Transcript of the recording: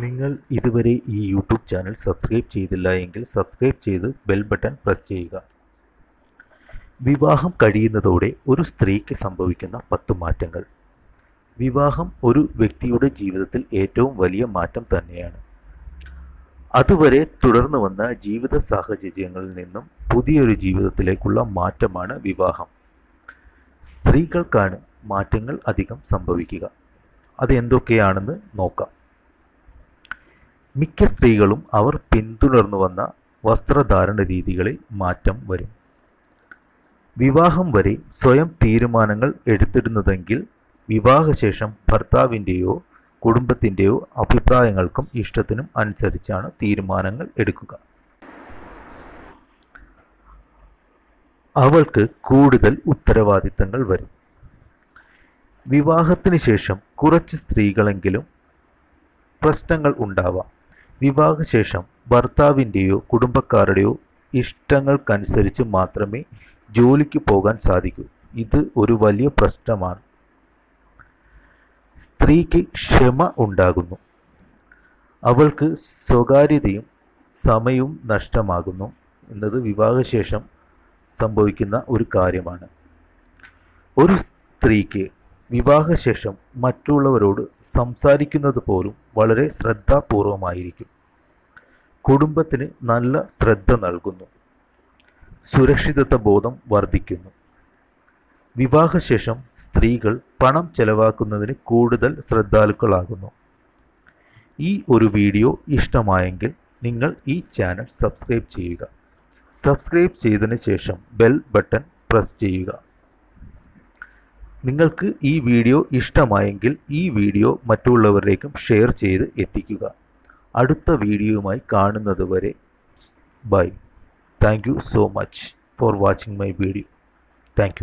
നിങ്ങൾ ഇതുവരെ ഈ യൂട്യൂബ് ചാനൽ സബ്സ്ക്രൈബ് ചെയ്തില്ല എങ്കിൽ സബ്സ്ക്രൈബ് ചെയ്ത് ബെൽ ബട്ടൺ പ്രസ് ചെയ്യുക. വിവാഹം കഴിയുന്നതോടെ ഒരു സ്ത്രീക്ക് സംഭവിക്കുന്ന പത്ത് മാറ്റങ്ങൾ. വിവാഹം ഒരു വ്യക്തിയുടെ ജീവിതത്തിൽ ഏറ്റവും വലിയ മാറ്റം തന്നെയാണ്. അതുവരെ തുടർന്നു വന്ന ജീവിത സാഹചര്യങ്ങളിൽ നിന്നും പുതിയൊരു ജീവിതത്തിലേക്കുള്ള മാറ്റമാണ് വിവാഹം. സ്ത്രീകൾക്കാണ് മാറ്റങ്ങൾ അധികം സംഭവിക്കുക. അത് എന്തൊക്കെയാണെന്ന് നോക്കാം. മിക്ക സ്ത്രീകളും അവർ പിന്തുടർന്നു വന്ന വസ്ത്രധാരണ രീതികളിൽ മാറ്റം വരും. വിവാഹം വരെ സ്വയം തീരുമാനങ്ങൾ എടുത്തിരുന്നതെങ്കിൽ വിവാഹശേഷം ഭർത്താവിന്റെയോ കുടുംബത്തിന്റെയോ അഭിപ്രായങ്ങൾക്കും ഇഷ്ടത്തിനും അനുസരിച്ചാണ് തീരുമാനങ്ങൾ എടുക്കുക. അവൾക്ക് കൂടുതൽ ഉത്തരവാദിത്തങ്ങൾ വരും. വിവാഹത്തിന് ശേഷം കുറച്ച് സ്ത്രീകളെങ്കിലും പ്രശ്നങ്ങൾ ഉണ്ടാവാം. വിവാഹശേഷം ഭർത്താവിന്റെയോ കുടുംബക്കാരുടെയോ ഇഷ്ടങ്ങൾക്കനുസരിച്ച് മാത്രമേ ജോലിക്ക് പോകാൻ സാധിക്കൂ. ഇത് ഒരു വലിയ പ്രശ്നമാണ്. സ്ത്രീക്ക് ക്ഷമ ഉണ്ടാകുന്നു. അവൾക്ക് സ്വകാര്യതയും സമയവും നഷ്ടമാകുന്നു എന്നത് വിവാഹശേഷം സംഭവിക്കുന്ന ഒരു കാര്യമാണ്. ഒരു സ്ത്രീക്ക് വിവാഹശേഷം മറ്റുള്ളവരോട് സംസാരിക്കുന്നത് പോലും വളരെ ശ്രദ്ധാപൂർവമായിരിക്കും. കുടുംബത്തിന് നല്ല ശ്രദ്ധ നൽകുന്നു. സുരക്ഷിതത്വ ബോധം വർദ്ധിക്കുന്നു. വിവാഹശേഷം സ്ത്രീകൾ പണം ചെലവാക്കുന്നതിന് കൂടുതൽ ശ്രദ്ധാലുക്കളാകുന്നു. ഈ ഒരു വീഡിയോ ഇഷ്ടമായെങ്കിൽ നിങ്ങൾ ഈ ചാനൽ സബ്സ്ക്രൈബ് ചെയ്യുക. സബ്സ്ക്രൈബ് ചെയ്തതിന് ശേഷം ബെൽ ബട്ടൺ പ്രസ് ചെയ്യുക. നിങ്ങൾക്ക് ഈ വീഡിയോ ഇഷ്ടമായെങ്കിൽ ഈ വീഡിയോ മറ്റുള്ളവരിലേക്കും ഷെയർ ചെയ്ത് എത്തിക്കുക. അടുത്ത വീഡിയോയുമായി കാണുന്നത് വരെ bye. Thank so much for watching my video thank